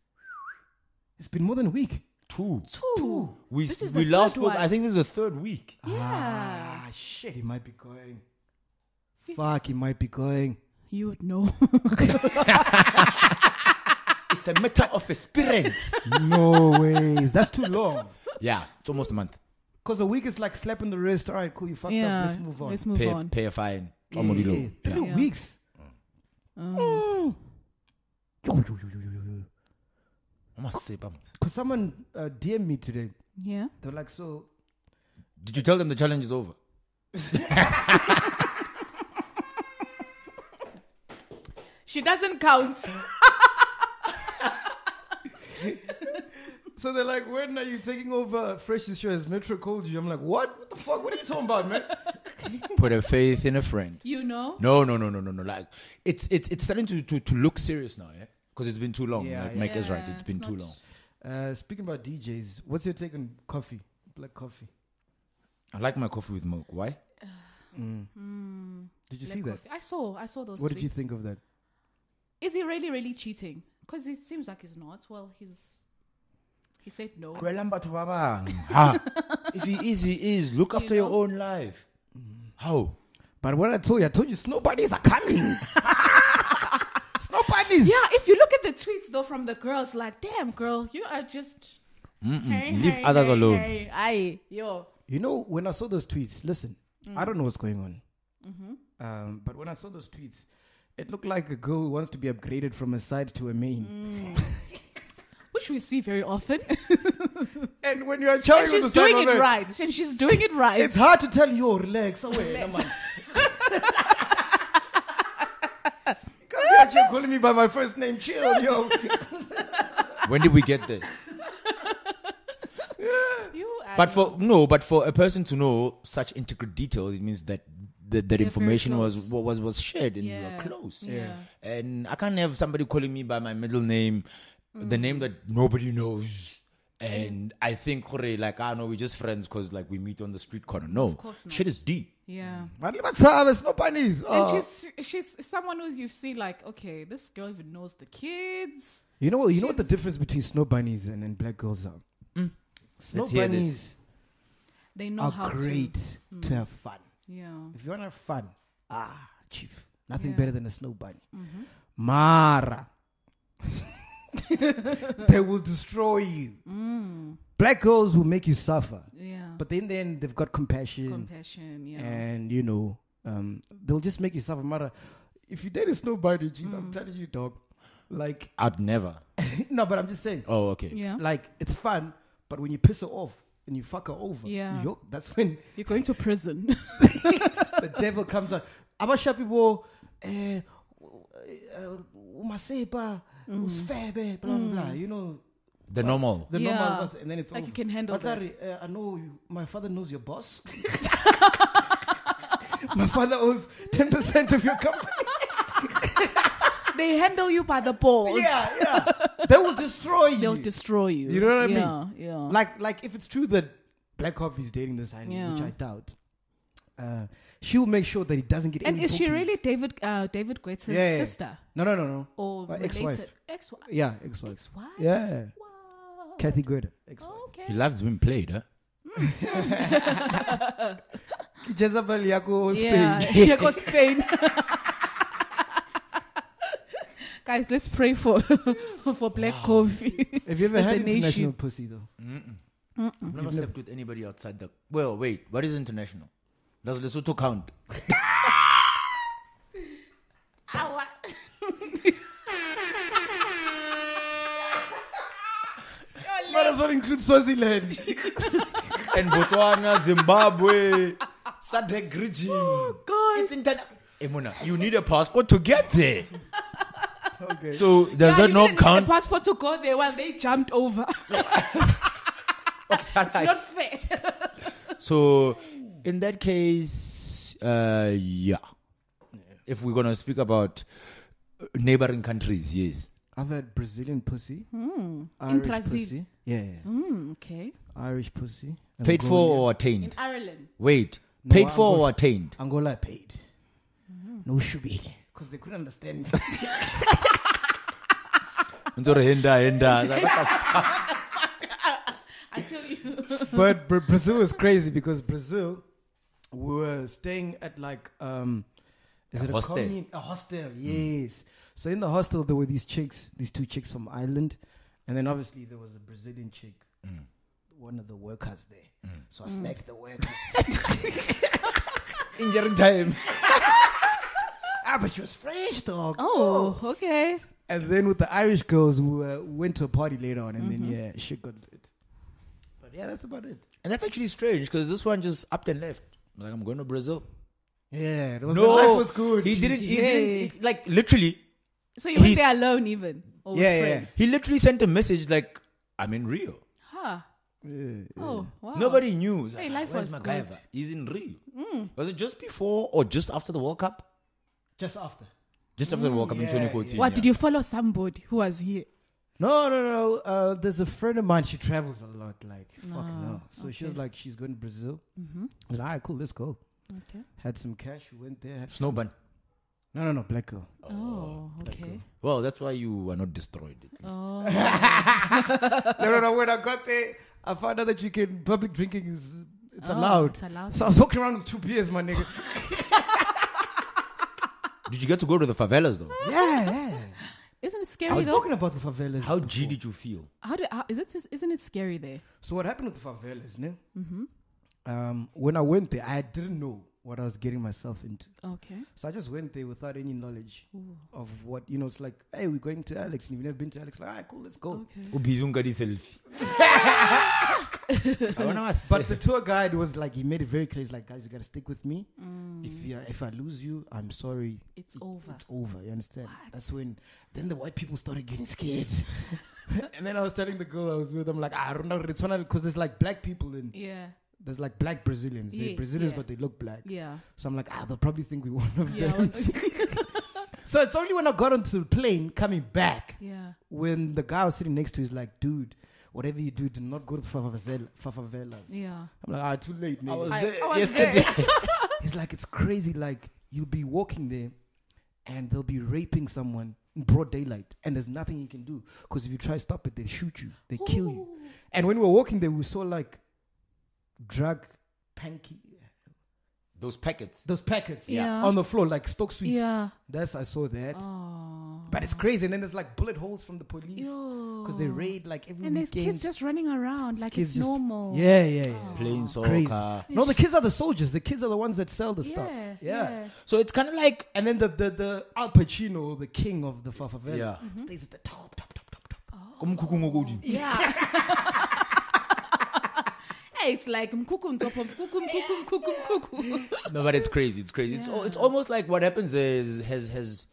It's been more than a week. Two. Two. We, This is we the last third spoke, one. I think this is the third week. Yeah. Ah, shit, he might be going. Fuck, he might be going. You would know. It's a matter of experience. no ways. That's too long. Yeah, it's almost a month. Because a week is like slapping the wrist. All right, cool, you fucked yeah. up. Let's move on. Let's move Pay, on. pay a fine. Yeah, Omodilo. yeah, yeah. Three Yeah. weeks. Um, yo, yo, yo. I must say. Cause someone uh, DM'd me today. yeah. They're like, so Did you tell them the challenge is over? She doesn't count. So they're like, when are you taking over Fresh's show? Has Metro called you? I'm like, what? What the fuck? What are you talking about, man? Put a faith in a friend. You know. No, no, no, no, no, no. Like it's it's it's starting to to, to look serious now, yeah. Because it's been too long. Yeah, like yeah. Mike is right. Yeah, It's been it's too long. Uh, speaking about DJs, what's your take on coffee? Black coffee. I like my coffee with milk. Why? Mm, Did you black see that? coffee. I saw. I saw those. What did you think of that? Is he really, really cheating? Because it seems like he's not. Well, he's. He said no. If he is, he is. Look after your know? own life. How? But what I told you, I told you, snow bunnies are coming. snow bunnies. Yeah, if you look at the tweets though from the girls, like, damn, girl, you are just. Hey, Leave hey, others hey, alone. Hey, aye, yo. You know, when I saw those tweets, listen, Mm. I don't know what's going on. Mm-hmm. Um, but when I saw those tweets, it looked like a girl who wants to be upgraded from a side to a main. Mm. Which we see very often. And when you're chatting and she's the doing it it, right. And she's doing it right. It's hard to tell you, relax away. Relax. man. Come here, you're calling me by my first name. Chill, yo. when did we get there? But for no, but for a person to know such intricate details, it means that the, that information was close. was was shared and we Yeah. were close. Yeah. And I can't have somebody calling me by my middle name, the name Mm. that nobody knows. And I think, hore, like, I know we're just friends because, like, we meet on the street corner. No, course not. shit is deep. Yeah. Man, let's have it, snow bunnies. And Oh. she's she's someone who you see like, okay, this girl even knows the kids. You know what? You know what the difference between snow bunnies and, and black girls are. Mm. Snow Let's hear this. bunnies They know are how great to. Mm. to have fun. Yeah. If you want to have fun, ah, chief, nothing Yeah. better than a snow bunny. Mhm. Mara, they will destroy you. Mm. Black girls will make you suffer, Yeah. but in the end, they've got compassion, compassion. Yeah. and you know, um, they'll just make you suffer. Mara, if you date a snow bunny, chief, Mm. I'm telling you, dog. Like, I'd never. no, but I'm just saying. Oh, okay. yeah. like it's fun, but when you piss her off and you fuck her over, Yeah. yo, that's when You're going to prison. the devil comes out. Abasha people, eh, umasepa, usfebe, blah blah blah. You know The normal. the Yeah. normal ones, and then it's like over. you can handle that. Batari, eh, I know you, my father knows your boss. my father owns ten percent of your company. They handle you by the balls. yeah, yeah. They will destroy you. They'll destroy you. You know what I mean? yeah, Yeah. like like if it's true that Black Coffee is dating this Heine, which I doubt, uh, she'll make sure that he doesn't get and any. is she really David uh, David Guetta's Yeah, yeah. sister No, no, no, no. or Uh, ex-wife. Ex-wife. Yeah, ex-wife. Ex-wife. Yeah, Wow. Cathy Guetta, ex-wife. Okay. He loves being played, huh? Jezebel Yako Yeah, Spain. here goes Spain. Guys, let's pray for for black coffee. Have you ever had a nation. international pussy though? I've never slept with anybody outside the. Well, wait. What is international? Does Lesotho count? Might as well include Swaziland. and Botswana, Zimbabwe, SADC region. Oh God. It's international. Hey, Mona, you need a passport to get there. okay. So does Yeah, that you not didn't need count? A passport to go there while they jumped over. it's not fair. so in that case, uh, yeah. If we're gonna speak about uh, neighboring countries, yes. I've had Brazilian pussy. In Irish Brazil. pussy. Yeah, yeah. Mm, okay. Irish pussy. Paid for Angola. or In attained? Ireland. Wait, No, paid for Angola. or attained? Angola paid. No shubi. Because they couldn't understand. Nzore henda henda. Like, what? I tell you. but Brazil is crazy because Brazil, we were staying at like um, is A it a hostel. commune? A hostel, yes. So in the hostel there were these chicks, these two chicks from Ireland, and then obviously there was a Brazilian chick, Mm. one of the workers there. Mm. So I snagged the worker. Injury time. ah, but she was fresh, dog. Oh, okay. And then with the Irish girls, we uh, went to a party later on, and Mm-hmm. then yeah, shit got lit. But yeah, that's about it. And that's actually strange because this one just upped and left. Like I'm going to Brazil. Yeah, it was, No, life was good. He didn't. He Hey. didn't. he- like literally, So you went He's- there alone, even? Or with Yeah, yeah. friends? he literally sent a message like, "I'm in Rio." Huh. Yeah, Oh, wow. Nobody knew. It's Hey, like, life Where's was MacGyver? good. Mm. He's in Rio. Was it just before or just after the World Cup? just after. Just after the World Cup in yeah, 2014. What, yeah. did you follow somebody who was here? No, no, no. Uh, there's a friend of mine. She travels a lot. Like, fuck No, no. So she was like, she's going to Brazil. Mm-hmm. I was like, all right, cool, let's go. Okay. Had some cash. We went there. Had- Snowbun. no, no, no, black girl. Oh, black okay. girl. Well, that's why you were not destroyed. At least. Oh, no, no, no. When I got there, I found out that you can public drinking is it's Oh, allowed. It's allowed. So I was walking around with two beers, my nigga. Did you get to go to the favelas though? yeah, yeah. Isn't it scary I scary was though? talking about the favelas. How before. G did you feel? How do how, is it? Isn't it scary there? So what happened with the favelas, ne? Mm-hmm. Um, when I went there, I didn't know what I was getting myself into. Okay. So I just went there without any knowledge of what you know. It's like, hey, we're going to Alex, and you've never been to Alex. Like, all right, cool, let's go. Okay. Ubizunga di selfie. I wanna ask- But the tour guide was like, he made it very clear. He's like, guys, you gotta stick with me. Mm. If you, if I lose you, I'm sorry. It's over. It's over. You understand? That's when then the white people started getting scared. and then I was telling the girl I was with, I'm like, ah, I don't know, it's one because there's like black people in. Yeah. There's like black Brazilians. They're Brazilians, yeah. but they look black. Yeah. So I'm like, ah, they'll probably think we one of Yeah. them. So it's only when I got onto the plane coming back yeah. when the guy I was sitting next to is like, dude, whatever you do, do not go to favela- favelas. Yeah. I'm like, ah, too late, nigga. I was I- there I was yesterday. He's like, it's crazy. Like, you'll be walking there and they'll be raping someone in broad daylight and there's nothing you can do. Because if you try to stop it, they shoot you, they kill you. And when we were walking there, we saw like drug panky, Those packets. those packets Yeah. on the floor, like stock sweets. Yeah. That's, I saw that. Oh. But it's crazy. And then there's like bullet holes from the police because they raid like every And there's kids just running around like Kids it's just- normal. Yeah, yeah, yeah. Oh. Playing Crazy. soccer. No, the kids are the soldiers. The kids are the ones that sell the Yeah. stuff. Yeah. So it's kind of like And then the, the, the Al Pacino, the king of the favela, Yeah. Mm-hmm. stays at the top, top, top, top, top. Oh. Kumkuku ngokudi. Yeah. it's like um, mkuku on top of mkuku, mkuku, mkuku, mkuku. No, but it's crazy. It's crazy. It's al- it's almost like what happens is has has,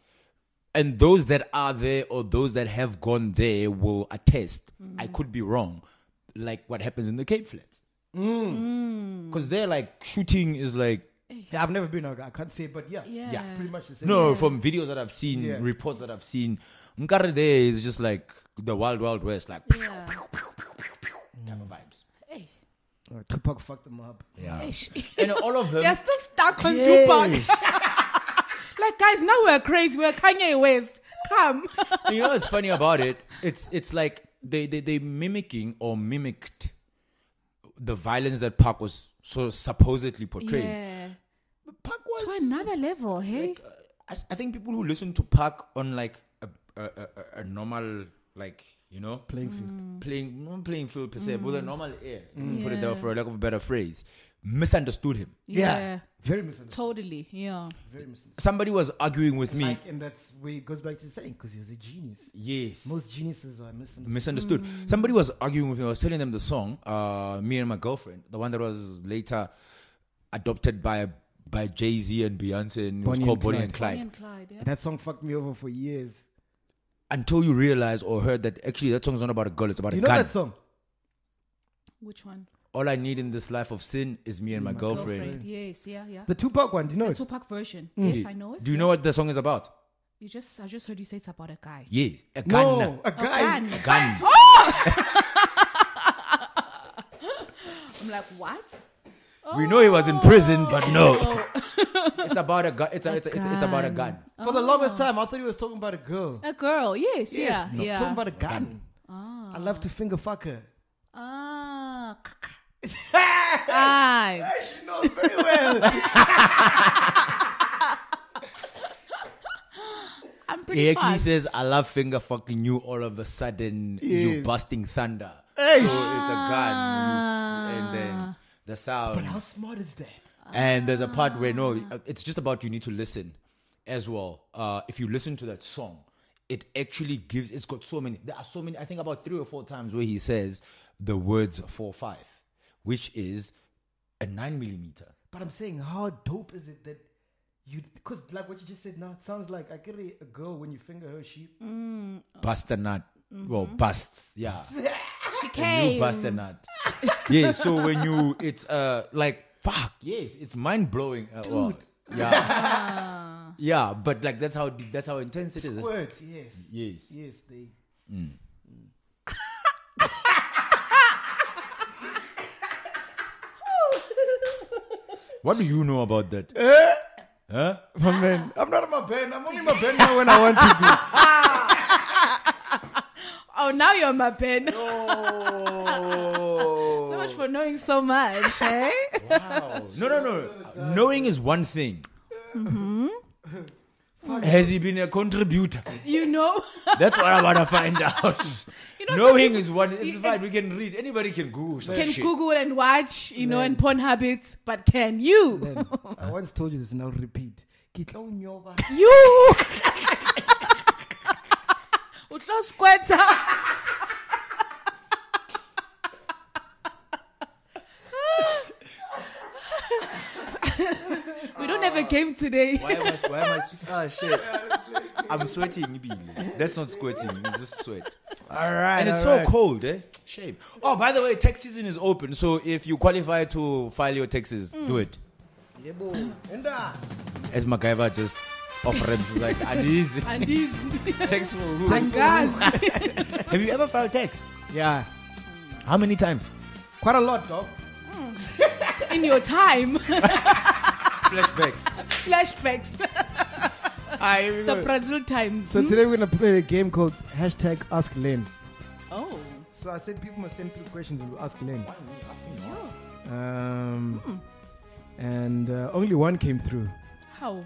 and those that are there or those that have gone there will attest. I mm. could be wrong, like what happens in the Cape Flats, mm. mm. because they're like shooting is like Yeah, I've never been. I I can't say, but yeah, Yeah. yeah, it's pretty much the same. no from videos that I've seen, Yeah. reports that I've seen. Nkare there is just like the wild wild west, like Yeah. type of vibes. Hey. Uh, Tupac fucked them up. Yeah, Eish. and all of them. They're still stuck on Yes. Tupac. like, guys, now we're crazy. We're Kanye West. Come. you know what's funny about it? It's it's like they they they mimicking or mimicked the violence that Pac was so supposedly portraying. Yeah. Pac was To another level, hey? like, uh, I, I think people who listen to Pac on like a a, a, a- a normal like you know Playing field. Mm. playing not playing field per se, but with a mm. normal air, mm. put it there Yeah. for lack of a better phrase, misunderstood him. yeah. Very misunderstood. Totally. Yeah. Very misunderstood. Somebody was arguing with me. Like, and that's where it goes back to saying because he was a genius. yes, Most geniuses are misunderstood. misunderstood. Somebody was arguing with me. I was telling them the song, uh, me and my girlfriend, the one that was later adopted by by Jay Z and Beyonce, and it was called and Bonnie and Clyde. Bonnie Clyde. and Clyde, yeah. that song fucked me over for years. Until you realize or heard that actually that song's not about a girl, it's about Do a you know gun. that song? Which one? All I need in this life of sin is me and my, girlfriend. Yes, yeah, yeah. The Tupac one. Do you know The it? Tupac version. Mm. Yes, I know it. Do you know what the song is about? You just, I just heard you say it's about a guy. Yes, a gun. No, a A guy. gun. A gun. I'm like, what? We know he was in prison, but no. Oh. it's about a gun. It's, a, it's, a, it's, it's about a gun. For the longest time, I thought he was talking about a girl. A girl, yes, Yes, yeah, he was yeah. talking about a gun. I love to finger fuck her. ah. ah. She knows very well. I'm pretty He actually fast. says, "I love finger fucking you." All of a sudden, you Yes. busting thunder. Hey. So it's a gun, you- and then the sound. but how smart is that? And there's a part where no, it's just about you need to listen as well. Uh, if you listen to that song, it actually gives. It's got so many. There are so many. I think about three or four times where he says the words four five, which is a nine millimeter. But I'm saying, how dope is it that you? Because like what you just said now, it sounds like I get a, a girl when you finger her. She Bust a nut. Well, bust. Yeah. she came. You bust a nut. yeah. So when you, it's uh like fuck. Yes, it's mind blowing. Uh, well, yeah. yeah, but like that's how that's how intense it is. words, yes, Yes. yes, they. What do you know about that? Eh? Huh? My man, I'm not in my band. I'm only in my band now when I want to be. Oh, now you're my pen. Oh. so much for knowing so much, eh? Wow. No, no, no. Knowing is one thing. Mm-hmm. Has he been a contributor? You know? That's what I want to find out. You know, some Knowing people- is one. It's you- fine. Eh, we can read. Anybody can Google some can shit. Google and watch, you know, and porn habits, but can you? Then, I once told you this, and I'll repeat. Kitla unyoba. You! Utlo squatter. We don't have a game today. Why am I? Why am I? Oh shit! I'm sweating. Ibile. That's not sweating. It's just sweat. All right, And it's so cold, eh? Shame. Oh, by the way, tax season is open. So if you qualify to file your taxes, hmm. do it. As MacGyver just offered, he's like, uneasy. And these Tax for who? gas Have you ever filed tax? Yeah, How many times? quite a lot, dog. Hmm. in your time. Flashbacks. Flashbacks. the Brazil times. So today we're gonna play a game called hashtag Ask Len. oh. So I said people must send through questions and we'll ask Len. Um, and uh, only one came through. How?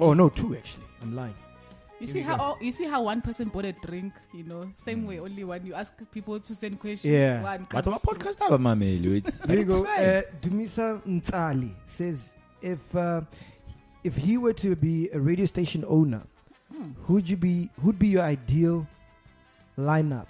Oh no, two actually. I'm lying. You Here see how go. oh, you see how one person bought a drink, you know, same way only one you ask people to send questions. Yeah. One What comes about podcast have a mameli? It's, Here we it's go. Uh, Dumisa Ntsali says if uh, if he were to be a radio station owner, who'd you be? Who'd be your ideal lineup?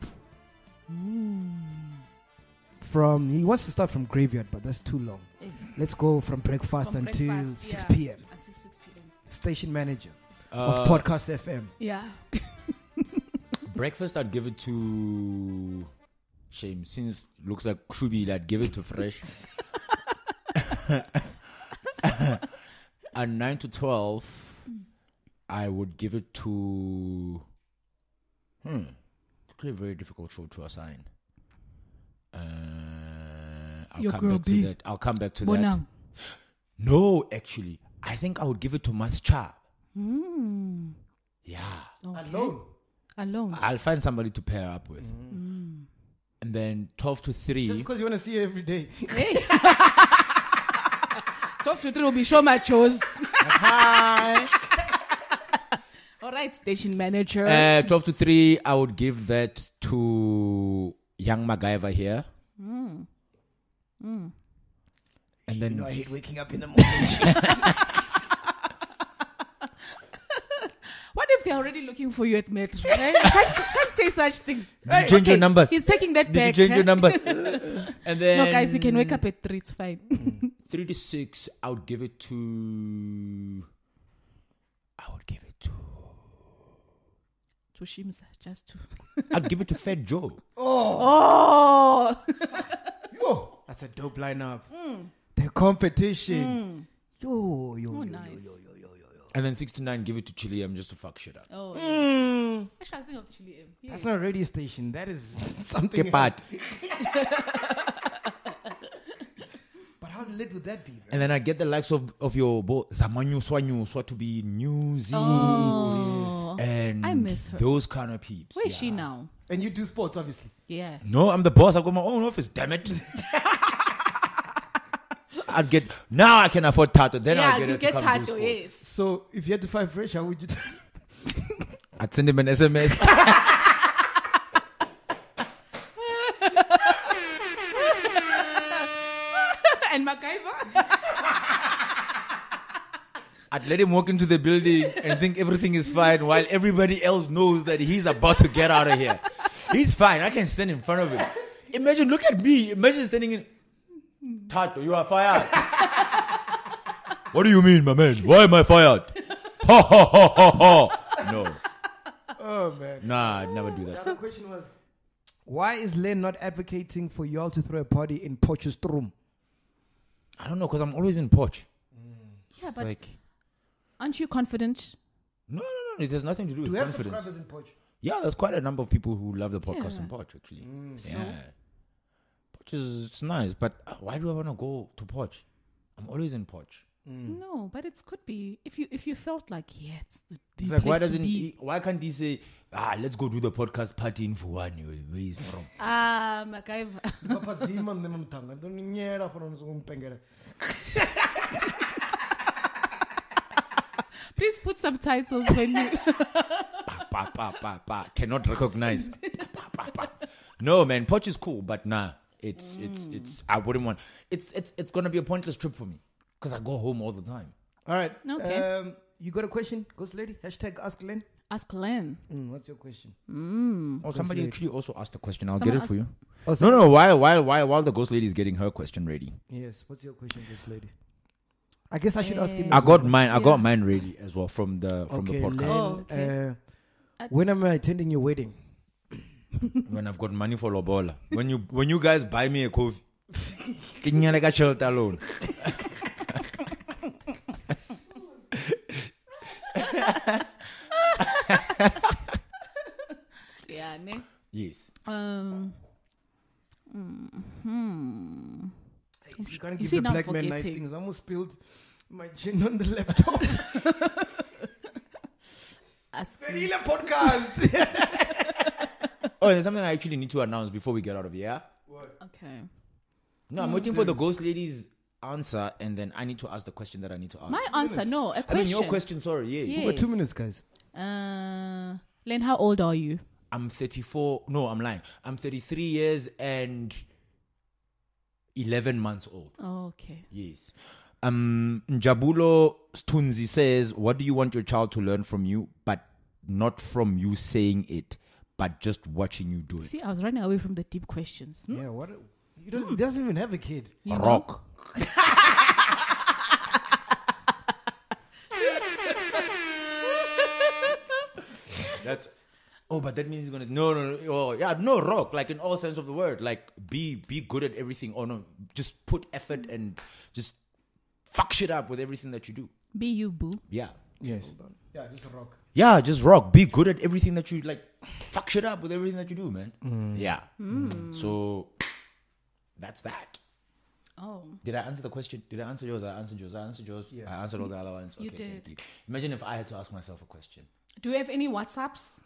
From he wants to start from graveyard, but that's too long. Eh, Let's go from breakfast From until breakfast, 6 yeah. p.m. until 6 p.m. Station manager Uh, of Podcast FM. Yeah. breakfast, I'd give it to. Shame, since looks like Krubi, I'd give it to Fresh. At 9 to 12, I would give it to. Hmm. It's a very difficult show to assign. Uh, I'll Your come girl back B. to that. I'll come back to that. Bonang. No, actually, I think I would give it to Mascha. Mm. Yeah. Okay. Alone. Alone. I'll find somebody to pair up with. and then 12 to 3. Just 3. because you want to see her every day. Hey. Talk to three will be show my chores. Hi. All right, station manager. Uh, 12 to 3, I would give that to young MacGyver here. Mm. And then I hate waking up in the morning. what if they're already looking for you at Metro? eh? can't, can't say such things. Did you change your numbers? He's taking that Did you back. change your eh? numbers? and then No, guys, you can wake up at three. It's fine. three to six. I would give it to. I would give it to. to Shimza, just to. I'd give it to Fed Joe. Oh, Oh. Yo, that's a dope lineup. The competition. Yo, yo, oh, yo, nice. yo, yo, yo, yo, yo. And then six to nine, give it to Chili M just to fuck shit up. Oh, yes. Mm, Actually, I was thinking of Chili M. Yes. that's not a radio station. That is something. Get bad. But how lit would that be? Bro? And then I get the likes of of your bo Zamanyu Swanyu Swa to be newsy Oh, and I miss her. those kind of peeps. where is yeah. she now? And you do sports, obviously. Yeah. No, I'm the boss. I've got my own office. Damn it. I'd get now. I can afford Tato. Then yeah, I'll get you her get to come do sports. yes. So if you had to fight fresh, how would you? do I'd send him an SMS. and MacGyver? I'd let him walk into the building and think everything is fine while everybody else knows that he's about to get out of here. He's fine. I can stand in front of him. Imagine, look at me. Imagine standing in. Tato, you are fired. What do you mean, my man? Why am I fired? Ha ha ha ha ha. No. oh man. Nah, I'd never do that. The that. other question was, why is Len not advocating for y'all to throw a party in Potchefstroom? I don't know, because I'm always in Potch. Yeah, It's but like, aren't you confident? no, no, no. It has nothing to do Do with we have confidence. subscribers in Potch? Yeah, there's quite a number of people who love the podcast Yeah. in Potch, actually. Mm, Yeah. Potch is it's nice, but uh, why do I want to go to Potch? I'm always in Potch. Mm. No, but it could be if you if you felt like yeah, it's the, the It's like why to doesn't be. he, why can't he say ah let's go do the podcast party in Fuani where where he's from? Ah, MacGyver. Papa Zima ndi mtanga ndo nyera fana nzokumpengera. Please put subtitles when you. Pa, pa, pa, pa, pa. Cannot recognize. Pa, pa, pa. No man, Potch is cool, but nah, it's it's it's I wouldn't want. It's it's it's gonna be a pointless trip for me because I go home all the time. All right. Okay. Um, you got a question, Ghost Lady? Hashtag Ask Len. Ask Len. Mm, what's your question? Mm. Oh, somebody lady. actually also asked a question. I'll Someone get it for you. Oh, No, no, while while while while the ghost lady is getting her question ready, Yes. What's your question, Ghost Lady? I guess I should ask him. Eh. I got well. mine. I Yeah. got mine ready as well from the from okay, the podcast. Len, Oh, okay. uh, when am I attending your wedding? when I've got money for lobola. When you when you guys buy me a coffee, can you like a shelter alone? Yeah, ne? Yes. Um. Hmm. You can't give see, the now black man nice forgetting. things. I almost spilled my gin on the laptop. Ask Real podcast. Oh, there's something I actually need to announce before we get out of here. Okay. No, I'm waiting for the ghost lady's answer, and then I need to ask the question that I need to ask. My answer, no, a I question. mean, your question. Sorry, yeah. Yeah. For two minutes, guys. Uh, Len, how old are you? I'm 34. No, I'm lying. I'm 33 years and 11 months old. Oh, okay. Yes. Um, Njabulo Stunzi says, What do you want your child to learn from you, but not from you saying it, but just watching you do it? See, I was running away from the deep questions. Hmm? Yeah, what? You don't, he hmm. doesn't even have a kid. You know? Rock. That's. Oh, but that means he's gonna no no no oh yeah no rock like in all sense of the word like be be good at everything or no just put effort and just fuck shit up with everything that you do Be you, boo. yeah Yes. Yeah, just rock. yeah just rock be good at everything that you like fuck shit up with everything that you do man mm. yeah mm. so that's that Oh. did I answer the question? Did I answer yours? I answered yours. I answered yours. Yeah. I answered all the other ones. You okay, did. thank you. Imagine if I had to ask myself a question. Do you have any WhatsApps?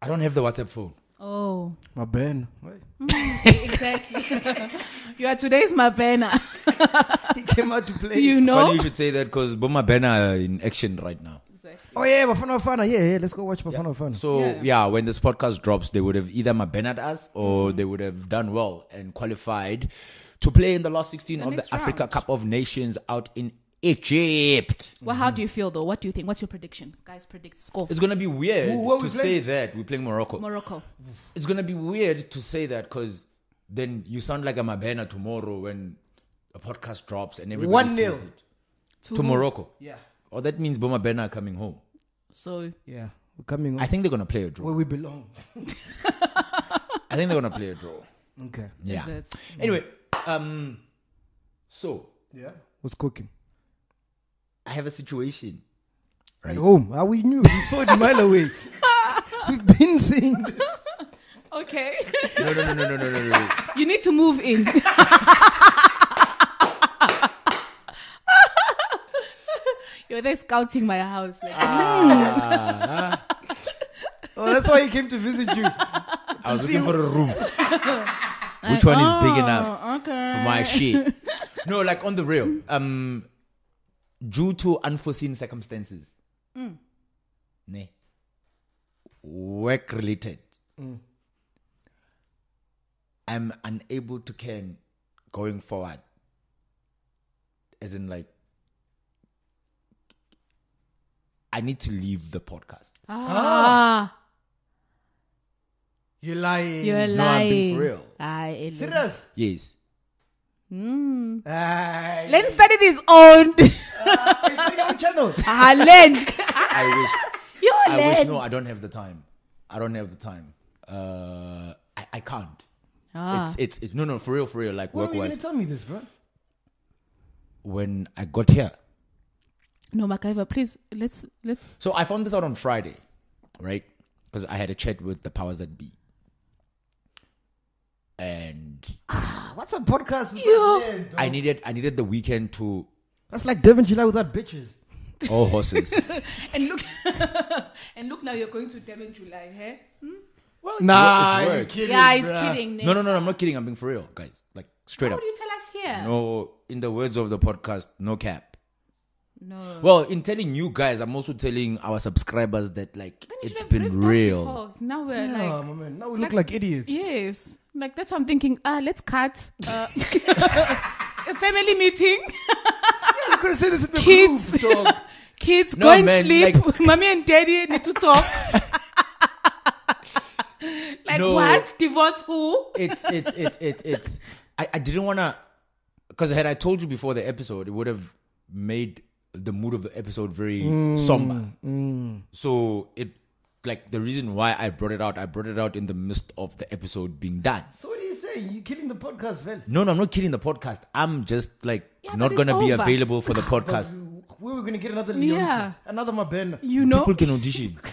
I don't have the WhatsApp phone. Oh, My Ben. Wait. Mm, exactly. you are today's my banner. He came out to play. you know? Funny you should say that because Boma Bena are in action right now. Oh yeah, Bafana Bafana. Yeah, yeah. Let's go watch Bafana Bafana. So Yeah. yeah. when this podcast drops, they would have either Mabenad us or Mm. they would have done well and qualified to play in the last 16 of the next Africa. Cup of Nations out in Egypt. Well, how do you feel though? What do you think? What's your prediction? Guys, predict score. It's gonna be weird Who- who to we say that we're playing Morocco. Morocco. it's gonna be weird to say that because then you sound like a Mabena tomorrow when a podcast drops and everybody One sees nil. it. to Morocco. Yeah. Or that means Boma Bena are coming home. So Yeah. We're coming. I think they're gonna play a draw. where we belong. I think they're gonna play a draw. Okay. Yeah. is it? Anyway, um, so Yeah. What's cooking? I have a situation. At Right. home. How we knew? We saw it a mile away. We've been saying. this. Okay. No, no, no, no, no, no, no, no. you need to move in. You're there scouting my house. Like, ah. Oh, that's why he came to visit you. I was looking for a room. Which one is big oh, enough oh, okay. for my shit? No, like on the real. Um, due to unforeseen circumstances, mm. ne, work related, mm. I'm unable to can going forward. As in, like, I need to leave the podcast. Ah, You're lying. you're No, I'm being lying. for real. Ah, Ellen. serious. Yes. Mm. Aye. Len started his own. It's like our channel. ah, Len. I wish. You're I wish no, I don't have the time. I don't have the time. Uh, I, I can't. Ah. It's it's it, no no for real for real like work were you wise. gonna tell me this, bro? When I got here, No, MacGyver, please let's let's. so I found this out on Friday, right? Because I had a chat with the powers that be, and ah, What's a podcast? With Yo. that man, dog? I needed I needed the weekend to That's like Durban July without bitches. all horses. And look, and look now you're going to Durban July, hey? Hmm? well, it's Nah, work, it's work. kidding, Yeah, he's bruh. kidding. No no no, no, I'm not kidding. I'm being for real, guys. Like straight How up. would you tell us here? No, in the words of the podcast, no cap. No. Well, in telling you guys, I'm also telling our subscribers that like Then you it's should have been briefed us real. before. Now we're Yeah, like, my man. Now we look like idiots. yes, like that's what I'm thinking. Ah, let's cut. Uh, a family meeting. You could have said this in the Kids. group, dog. Kids, No, go and man, sleep. like- Mommy and daddy need to talk. like No. what? Divorce who? it's it's it's it's it's I, I didn't wanna because had I told you before the episode, it would have made the mood of the episode very mm, somber. Mm. So it like the reason why I brought it out, I brought it out in the midst of the episode being done. So what are you saying? You killing the podcast, Vel? No, no, I'm not killing the podcast. I'm just like Yeah, not gonna be over. available for the podcast. We were gonna get another Leon, Yeah. another Mabena. You know. People can audition.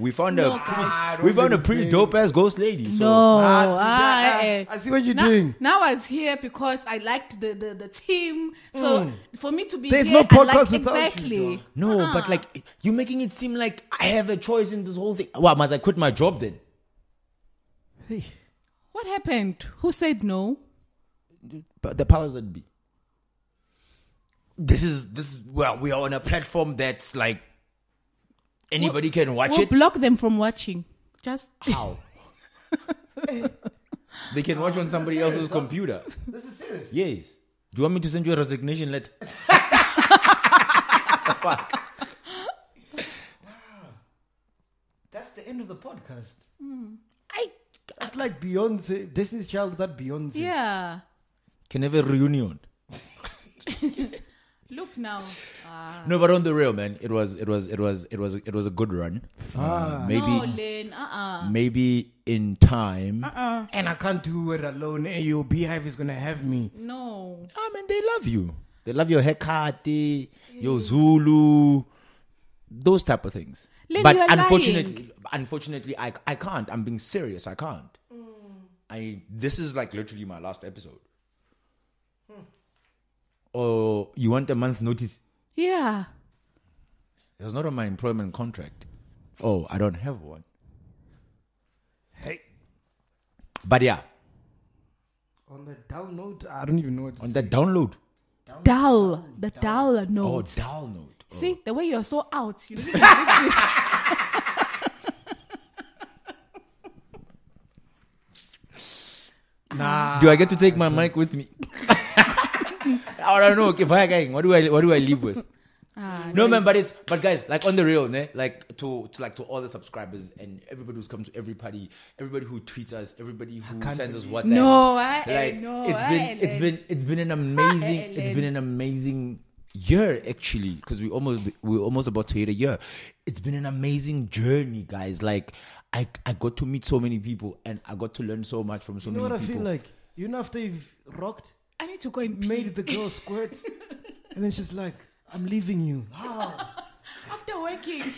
we found No, a we found a pretty insane. dope ass ghost lady. So no, Ah, dude, ah, ah, eh. I see what you're now, doing. Now I was here because I liked the, the, the team. So for me to be There's here, no I podcast liked without you, exactly. dog. No, but like you're making it seem like I have a choice in this whole thing. Well, must I quit my job then? Hey, what happened? Who said no? But the powers that be. This is this is well, we are on a platform that's like anybody can watch We'll it. block them from watching. Just How? they can watch on somebody else's computer. this is serious. Yes. Do you want me to send you a resignation letter? the fuck? That's the end of the podcast. Hmm. I That's like Beyonce, Destiny's Child that Beyonce. yeah. can have a reunion. Look now. Ah. No, but on the real, man, it was it was it was it was it was a good run. Uh, Ah. maybe no, Len. Uh-uh. maybe in time. Uh-uh. And I can't do it alone. Hey, your beehive is gonna have me. No. I mean, they love you. They love your haircut, your Zulu, those type of things. Len, but you are unfortunately, unfortunately, I I can't. I'm being serious. I can't. I this is like literally my last episode. Or you want a month's notice? Yeah. It was not on my employment contract. Oh, I don't have one. Hey. But yeah, On the download, I don't even know what to on say. the download. Dull. The dull Oh, notes. download. Oh. See, the way you're so out. You don't listen. Nah. Do I get to take my mic with me? I don't know. Okay, fine, gang. What do I what do I leave with? Ah, No man, but it's but guys, like on the real, ne? like to to like to all the subscribers and everybody who's come to every party, everybody who tweets us, everybody who can't sends us believe- WhatsApps. No, I- like no, it's I- been it's been it's been an amazing it's been an amazing year actually because we almost we're almost about to hit a year. It's been an amazing journey, guys. Like I I got to meet so many people and I got to learn so much from so You know many what I feel like? You know after you've rocked, I need to go and pee. made the girl squirt, and then she's like, I'm leaving you. After working.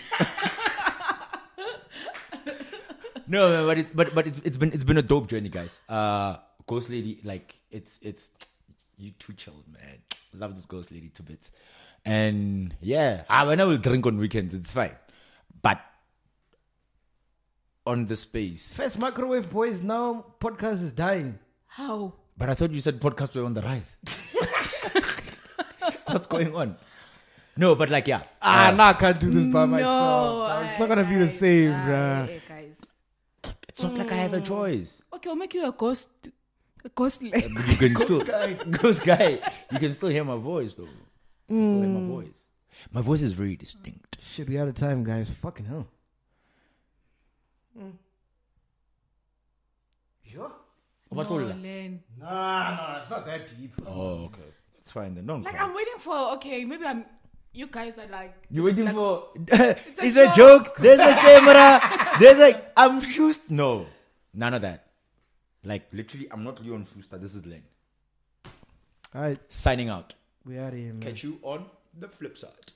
No, man, but it's but but it's it's been it's been a dope journey, guys. Uh, Ghost Lady, like it's it's you too chill, man. Love this Ghost Lady to bits, and yeah, I when I will drink on weekends, it's fine, but on the space. First microwave boys, now podcast is dying. How? But I thought you said podcasts were on the rise. What's going on? No, but like yeah, Ah, uh, nah, I can't do this by myself. No, dog. it's not gonna be the guys, same, aye, bruh. guys. it's not like I have a choice. Okay, I'll make you a ghost. A ghost like. You can still ghost guy. You can still hear my voice though. You can still hear my voice. My voice is very distinct. Shit, we out of time, guys. Fucking hell. Sure? What no, will? Len. Nah, nah, it's not that deep. Oh, okay. That's fine then. Don't Like cry. I'm waiting for. Okay, maybe I'm. You guys are like. You're waiting like- for. a it's a joke. joke. There's a camera. There's a. I'm just No, none of that. Like literally, I'm not Leon Schuster. This is Len. All right, Signing out. we out of here, man. Catch you on the flip side.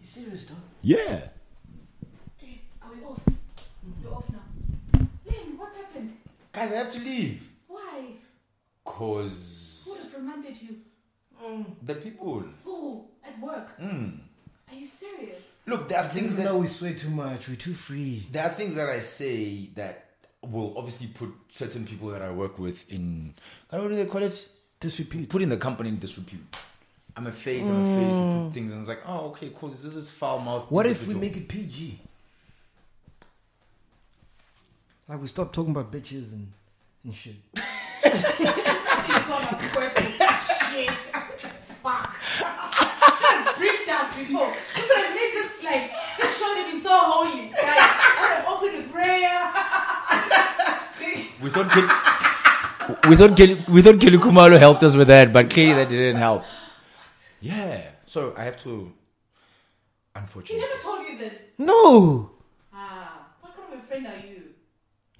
You serious, dog? Yeah. Hey, are we off? You're off now. Len, what's happened? Guys, I have to leave. Why? Cause Who reprimanded you? the people. Who? At work? Mm. Are you serious? Look, there are things Things that that we sway too much. We're too free. there are things that I say that will obviously put certain people that I work with in what do they call it? Disrepute. Put in the company in disrepute. I'm a face, I'm a face who put things and it's like, oh okay, cool. This is foul mouth. What if we make it PG? Like we stopped talking about bitches and, and shit. Shit. Fuck. Should have briefed us before. We could have made this like this show would have been so holy. Guys, I would have opened a prayer. we thought Kel- we thought Kel- we thought Kelly Khumalo helped us with that, but clearly that didn't help. Yeah. So I have to Unfortunately, he never told you this. No. Ah, what kind of a friend are you?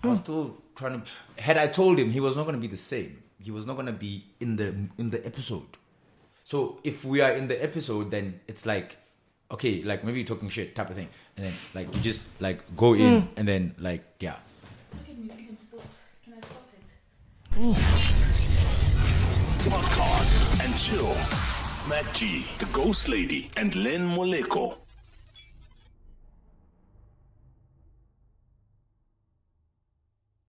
I was hmm. still trying to. Had I told him, he was not going to be the same. He was not going to be in the in the episode. So if we are in the episode, then it's like, okay, like maybe you're talking shit type of thing, and then like you just like go in hmm. and then like yeah. Look at me, you can stop. Can I stop it? Podcast and chill. MacG, the Ghost Lady, and Len Moleko.